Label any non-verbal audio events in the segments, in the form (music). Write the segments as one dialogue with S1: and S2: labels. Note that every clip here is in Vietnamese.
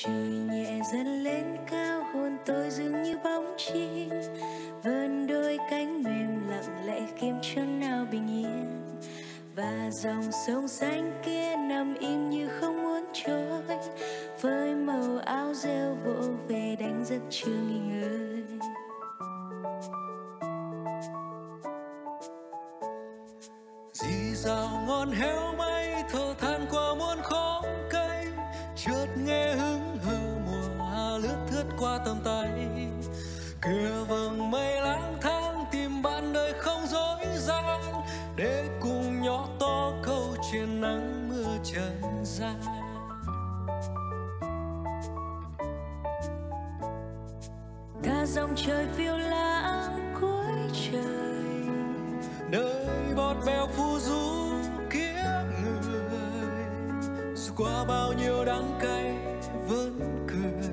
S1: trời nhẹ dần lên cao, hồn tôi dường như bóng chim. Vươn đôi cánh mềm lặng lẽ kiếm chỗ nào bình yên. Và dòng sông xanh kia
S2: nào trần gian.
S1: Cả dòng trời phiêu lãng cuối trời,
S2: nơi bọt bèo phù du kiếp người. Dù qua bao nhiêu đắng cay vẫn cười.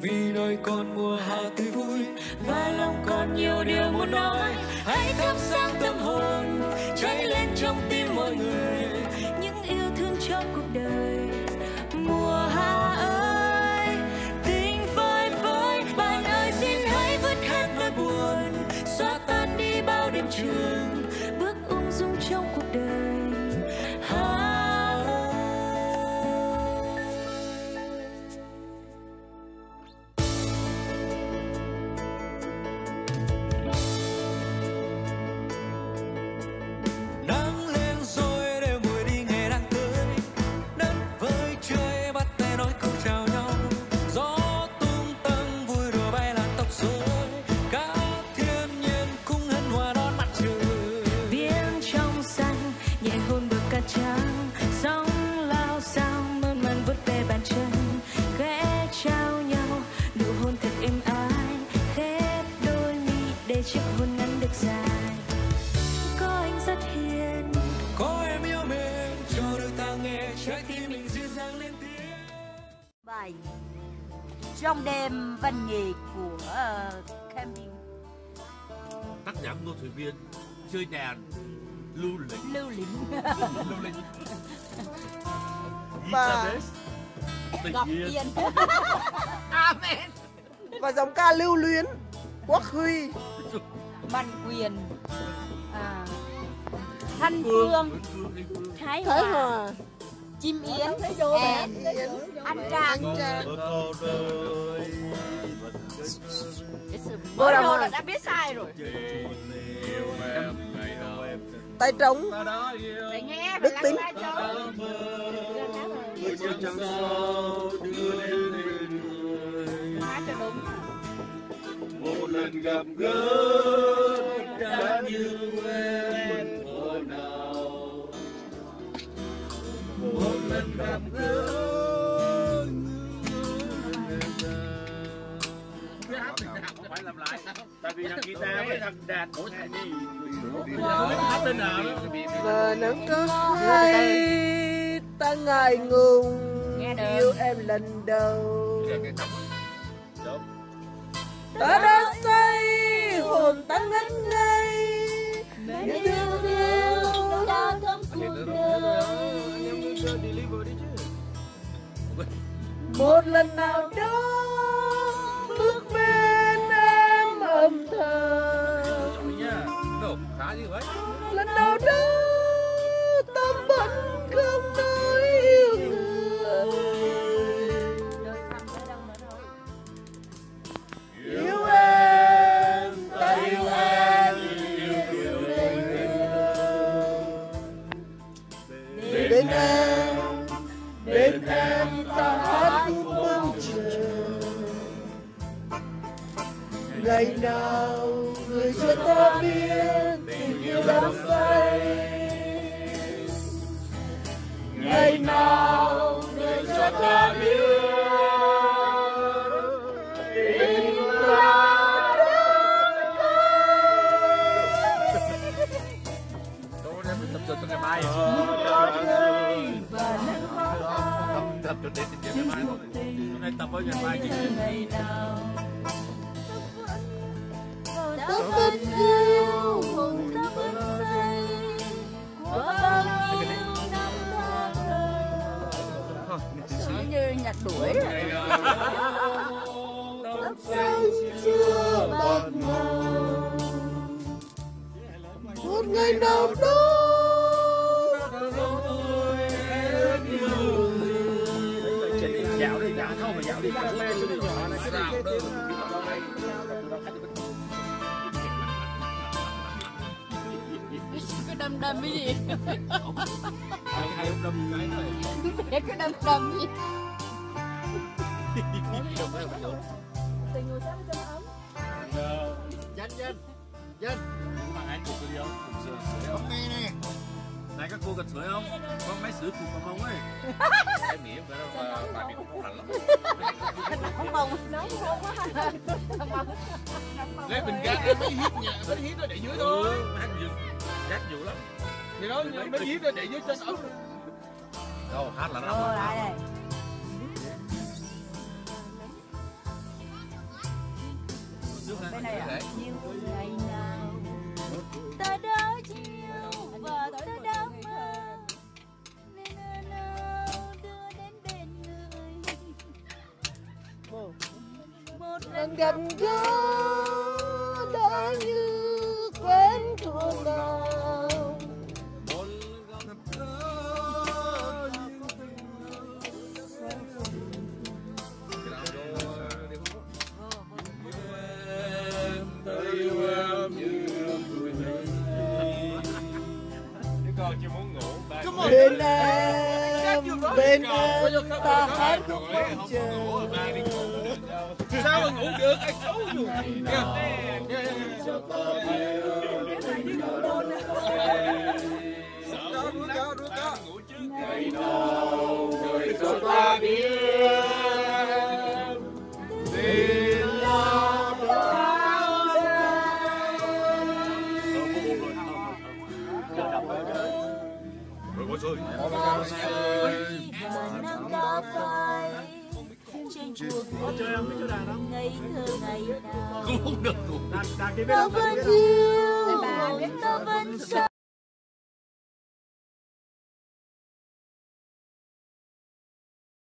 S2: Vì nơi còn mùa hạ tươi vui, và lòng còn nhiều điều muốn nói. Hãy thắp sáng tâm để
S1: chiếc hôn ngắn được dài. Có anh rất hiền.
S2: Có em yêu mình cho đời ta nghe trái tim mình dịu dàng lên tiếng.
S3: Bài trong đêm văn nghệ của uh, camping.
S4: Tác giả ngô thủy viên chơi đàn lưu lĩnh
S3: lưu lĩnh (laughs)
S4: lưu lĩnh
S5: Và-
S4: tình
S3: ngọc
S4: yên amen (laughs)
S5: và dòng ca lưu luyến quốc huy.
S3: Văn quyền. À, thanh
S4: phương.
S3: Thái hòa.
S5: Hòa.
S3: Chim yến. em. anh trang. Đầu
S5: à?
S3: là đã biết sai rồi.
S5: Tay trống. Đức tính.
S4: Một lần gặp gỡ đã như quen hồi nào một lần gặp gỡ phải làm lại tại vì thằng guitar với thằng thằng hát tên nào đó
S5: và nắng có hay ta ngại ngùng yêu em lần đầu ta đã ta ngất ngây. Những thương yêu
S3: cho thơm cuộc đời.
S5: một lần nào đó bước bên em âm thầm lần nào đó bên em bên em ta hát khúc mong chờ. Ngày nào người cho ta biết tình yêu đắm say. Ngày nào
S4: tập cho tập đến ngày mai thôi hôm nay tập với ngày mai chị
S3: ngày
S5: vẫn yêu
S3: hồn ta vẫn say qua bao nhiêu năm tháng đời như
S6: nhạc đuổi rồi.
S5: chưa bạc màu một ngày nào đó
S7: này cái cái
S5: đâm đâm cái gì
S7: ông đâm
S5: đâm đâm gì
S6: Tình người sao cho ấm.
S7: Danh danh Danh Mà anh chụp video Chụp sửa Này các cô cần sửa không? Có máy sửa chụp bằng mông ấy. Em nghĩ phải đâu bà bị cũng lạnh lắm.
S6: Không bồng nóng không quá.
S4: lấy bình ga ra mấy hít nhà mấy hít nó để dưới thôi.
S7: Ừ, hát nhiều Hát nhiều lắm.
S4: Thì đó mấy hít nó để dưới chân ống
S7: Đâu hát là
S6: Rồi
S7: lắm
S6: lại đây. Bên này à?
S3: nhiều ngày nào ta đã lần
S5: gặp gỡ đã như quen thuộc nào? Bên em bên em ta hát khúc mong chờ
S4: ngủ được ai xấu dù.
S3: Trên chuồng ngây thơ ngày nào
S4: không được
S3: ta vẫn yêu. Ta vẫn sợ